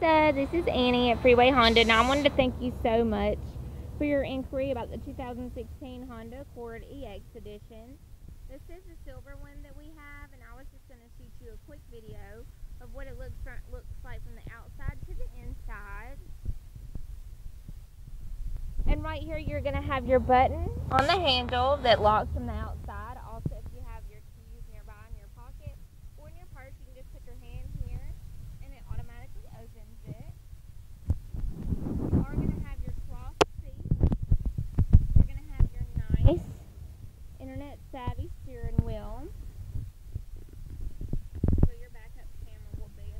Lisa, this is Annie at Freeway Honda. and I wanted to thank you so much for your inquiry about the 2016 Honda Accord EX Edition. This is the silver one that we have, and I was just going to shoot you a quick video of what it looks, looks like from the outside to the inside. And right here, you're going to have your button on the handle that locks from the outside. Also, if you have your keys nearby in your pocket or in your purse, you can just put your hand here and it automatically opens it. You are going to have your cloth seat. You're going to have your nice internet savvy steering wheel. Where your backup camera will be.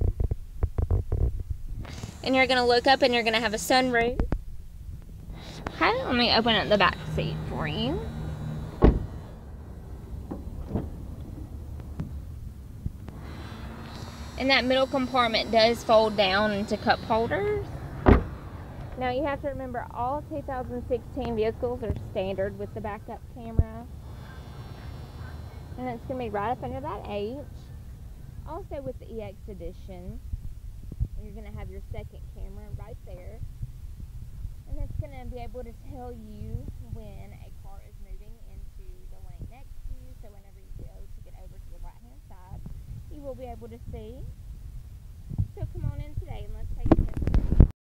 And you're going to look up and you're going to have a sunroof. Okay, let me open up the back seat for you. And that middle compartment does fold down into cup holders. Now you have to remember all 2016 vehicles are standard with the backup camera. And it's going to be right up under that H. Also with the EX edition, you're going to have your second camera right there. And it's going to be able to tell you when a car is moving into the lane next to you. So whenever you go to get over to the right hand side, you will be able to see.